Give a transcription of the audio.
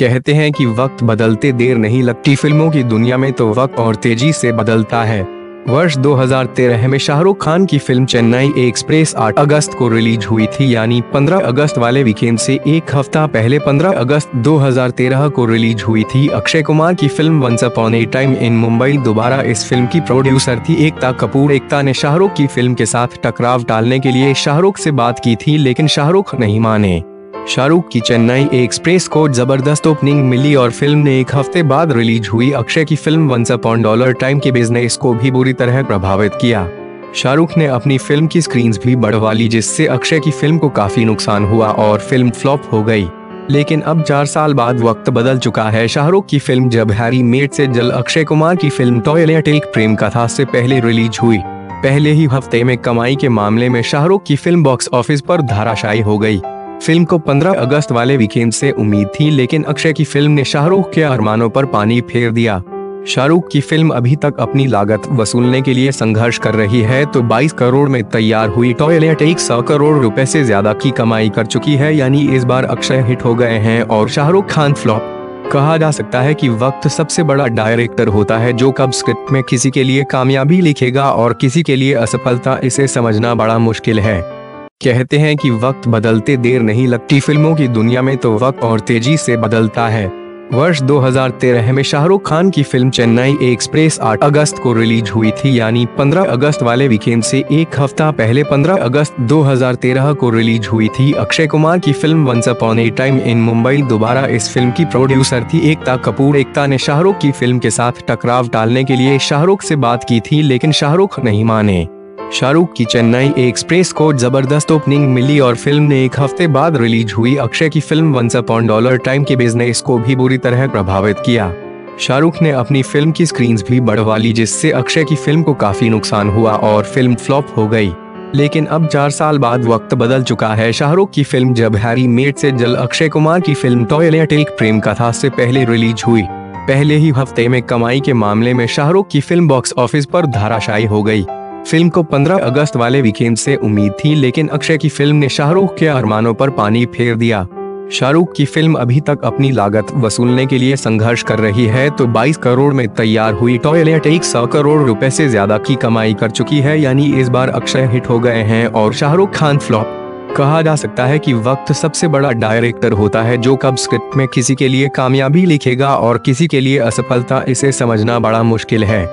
कहते हैं कि वक्त बदलते देर नहीं लगती। फ़िल्मों की दुनिया में तो वक्त और तेज़ी से बदलता है। वर्ष 2013 में शाहरुख खान की फ़िल्म चेन्नई एक्सप्रेस 8 अगस्त को रिलीज़ हुई थी, यानी 15 अगस्त वाले वीकेंड से एक हफ़्ता पहले 15 अगस्त 2013 को रिलीज़ हुई थी। अक्षय कुमार की film once upon a time in Mumbai. दोबारा इस फ़िल्म की प्रोड्यूसर थी एकता कपूर। एकता ने शाहरुख की फ़िल्म के साथ टकराव टालने के लिए शाहरुख से बात की थी, लेकिन शाहरुख नहीं माने। शाहरुख की चेन्नई एक्सप्रेस को ज़बरदस्त ओपनिंग मिली और फ़िल्म ने एक हफ़्ते बाद रिलीज़ हुई अक्षय की फ़िल्म वंस अपॉन डॉलर टाइम के बिज़नेस को भी बुरी तरह प्रभावित किया। शाहरुख ने अपनी फ़िल्म की स्क्रीन भी बढ़वा ली, जिससे अक्षय की फ़िल्म को काफ़ी नुकसान हुआ और फ़िल्म फ्लॉप हो गई। लेकिन अब चार साल बाद वक्त बदल चुका है। शाहरुख की फ़िल्म जब हैरी मेट से जल, अक्षय कुमार की फ़िल्म टॉयलेट एक प्रेम कथा से पहले रिलीज़ हुई। पहले ही हफ़्ते में कमाई के मामले में शाहरुख की फ़िल्म बॉक्स ऑफ़िस पर धाराशायी हो गई। फ़िल्म को 15 अगस्त वाले वीकेंड से उम्मीद थी, लेकिन अक्षय की फ़िल्म ने शाहरुख के अरमानों पर पानी फेर दिया। शाहरुख की फ़िल्म अभी तक अपनी लागत वसूलने के लिए संघर्ष कर रही है तो 22 करोड़ में तैयार हुई टॉयलेट एक सौ करोड़ रुपए से ज़्यादा की कमाई कर चुकी है, यानी इस बार अक्षय हिट हो गए हैं और शाहरुख खान फ्लॉप। कहा जा सकता है कि वक्त सबसे बड़ा डायरेक्टर होता है, जो कब स्क्रिप्ट में किसी के लिए कामयाबी लिखेगा और किसी के लिए असफलता, इसे समझना बड़ा मुश्किल है। कहते हैं कि वक्त बदलते देर नहीं लगती। फ़िल्मों की दुनिया में तो वक्त और तेज़ी से बदलता है। वर्ष 2013 में शाहरुख खान की फ़िल्म चेन्नई एक्सप्रेस 8 अगस्त को रिलीज़ हुई थी, यानी 15 अगस्त वाले वीकेंड से एक हफ़्ता पहले 15 अगस्त 2013 को रिलीज़ हुई थी। अक्षय कुमार की film once upon a time in Mumbai, दोबारा इस फ़िल्म की प्रोड्यूसर थी। एकता कपूर, एकता ने शाहरुख की फ़िल्म के साथ टकराव टालने के लिए शाहरुख से बात की थी, लेकिन शाहरुख नहीं माने। शाहरुख की चेन्नई एक्सप्रेस को ज़बरदस्त ओपनिंग मिली और फ़िल्म ने एक हफ़्ते बाद रिलीज़ हुई। अक्षय की फ़िल्म वंस अपॉन डॉलर टाइम के बिज़नेस को भी बुरी तरह प्रभावित किया। शाहरुख ने अपनी फ़िल्म की स्क्रीन भी बढ़वा ली, जिससे अक्षय की फ़िल्म को काफ़ी नुकसान हुआ और फ़िल्म फ्लॉप हो गई। लेकिन अब चार साल बाद वक्त बदल चुका है। शाहरुख की फ़िल्म जब हैरी मेट से जल, अक्षय कुमार की फ़िल्म टॉयलेट एक प्रेम कथा से पहले रिलीज़ हुई। पहले ही हफ़्ते में कमाई के मामले में शाहरुख की फ़िल्म बॉक्स ऑफ़िस पर धाराशायी हो गई। फ़िल्म को 15 अगस्त वाले वीकेंड से उम्मीद थी, लेकिन अक्षय की फ़िल्म ने शाहरुख के अरमानों पर पानी फेर दिया। शाहरुख की फ़िल्म अभी तक अपनी लागत वसूलने के लिए संघर्ष कर रही है तो 22 करोड़ में तैयार हुई टॉयलेट एक सौ करोड़ रुपए से ज़्यादा की कमाई कर चुकी है, यानी इस बार अक्षय हिट हो गए हैं और शाहरुख खान फ्लॉप। कहा जा सकता है कि वक्त सबसे बड़ा डायरेक्टर होता है, जो कब स्क्रिप्ट में किसी के लिए कामयाबी लिखेगा और किसी के लिए असफलता, इसे समझना बड़ा मुश्किल है।